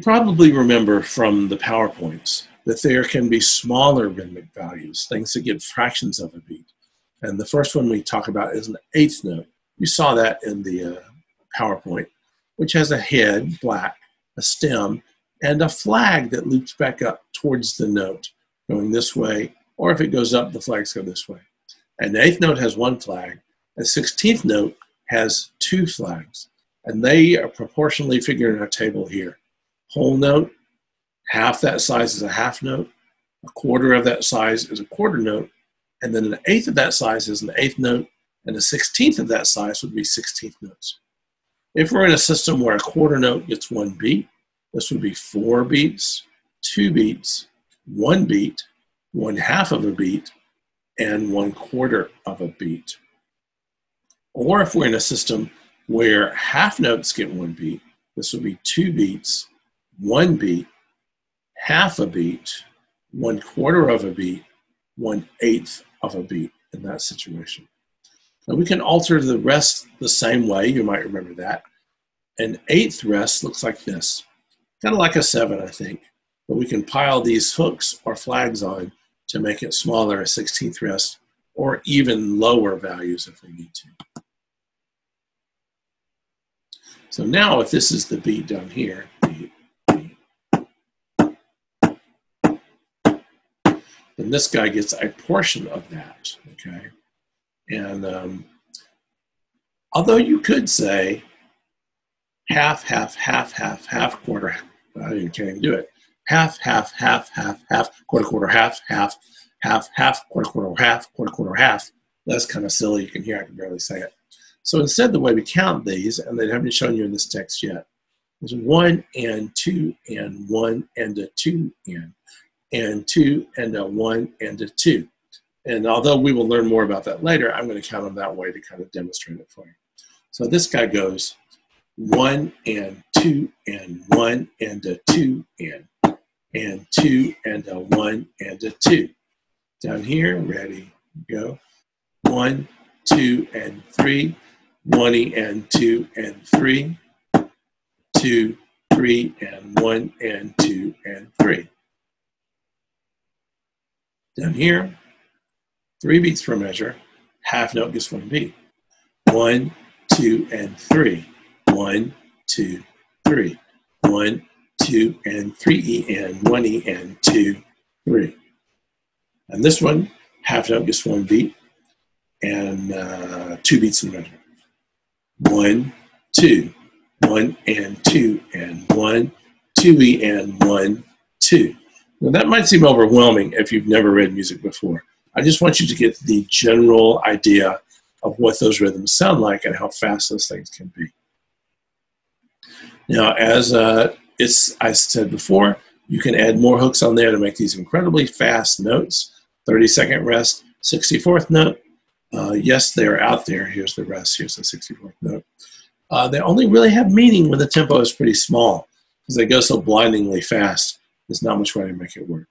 probably remember from the PowerPoints that there can be smaller rhythmic values, things that give fractions of a beat. And the first one we talk about is an eighth note. You saw that in the uh, PowerPoint, which has a head, black, a stem, and a flag that loops back up towards the note, going this way, or if it goes up, the flags go this way. And the eighth note has one flag. The 16th note has two flags, and they are proportionally figured in our table here. Whole note, half that size is a half note, a quarter of that size is a quarter note, and then an eighth of that size is an eighth note, and a sixteenth of that size would be sixteenth notes. If we're in a system where a quarter note gets one beat, this would be four beats, two beats, one beat, one half of a beat, and one quarter of a beat. Or if we're in a system where half notes get one beat, this would be two beats, one beat, half a beat, one quarter of a beat, one eighth of a beat in that situation. Now we can alter the rest the same way, you might remember that. An eighth rest looks like this, kind of like a seven, I think. But we can pile these hooks or flags on to make it smaller, a 16th rest, or even lower values if we need to. So now if this is the beat down here, then this guy gets a portion of that, okay? And um, although you could say half, half, half, half, half, quarter, I can't even do it. Half, half, half, half, half, quarter, quarter, half, half, half, half, quarter, quarter, half, quarter, quarter, half. That's kind of silly. You can hear I can barely say it. So instead, the way we count these, and they haven't shown you in this text yet, is one and two and one and a two and, and two and a one and a two. And although we will learn more about that later, I'm going to count them that way to kind of demonstrate it for you. So this guy goes one and two and one and a two and and two and a one and a two. Down here, ready, go. One, two, and three. One and two and three. Two, three, and one and two and three. Down here, three beats per measure. Half note gets one beat. One, two, and three. One, two, three. One, two, and three E and one E and two, three. And this one, half note gets one beat and uh, two beats in measure. One, two, one and two and one, two E and one, two. Now that might seem overwhelming if you've never read music before. I just want you to get the general idea of what those rhythms sound like and how fast those things can be. Now, as uh, it's, I said before, you can add more hooks on there to make these incredibly fast notes. 30 second rest, 64th note. Uh, yes, they're out there. Here's the rest. Here's the 64th note. Uh, they only really have meaning when the tempo is pretty small because they go so blindingly fast. There's not much way to make it work.